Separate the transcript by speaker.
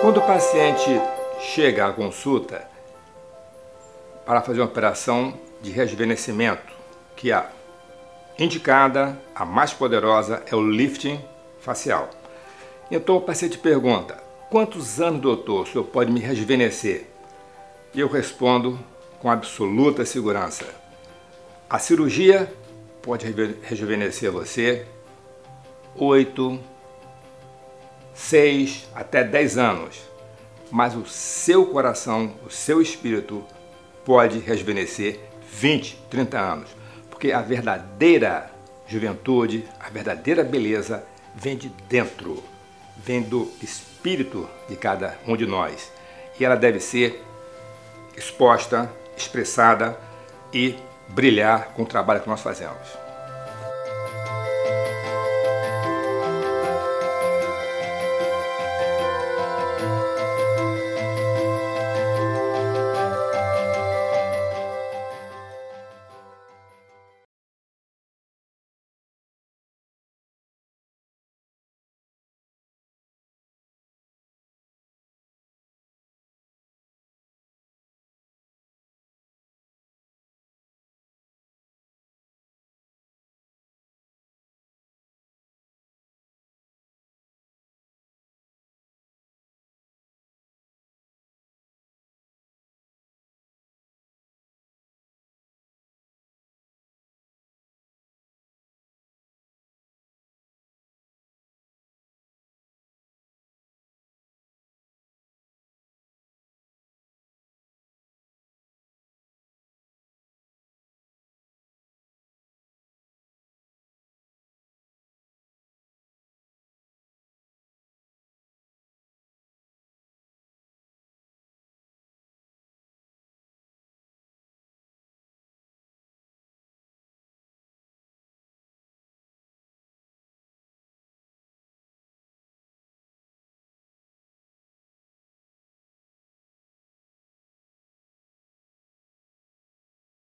Speaker 1: Quando o paciente chega à consulta para fazer uma operação de rejuvenescimento, que a indicada, a mais poderosa, é o lifting facial. Então o paciente pergunta: quantos anos, doutor, o senhor pode me rejuvenescer? E eu respondo com absoluta segurança: a cirurgia pode rejuvenescer você 8, 6 até 10 anos, mas o seu coração, o seu espírito pode rejuvenescer 20, 30 anos, porque a verdadeira juventude, a verdadeira beleza vem de dentro, vem do espírito de cada um de nós. E ela deve ser exposta, expressada e brilhar com o trabalho que nós fazemos.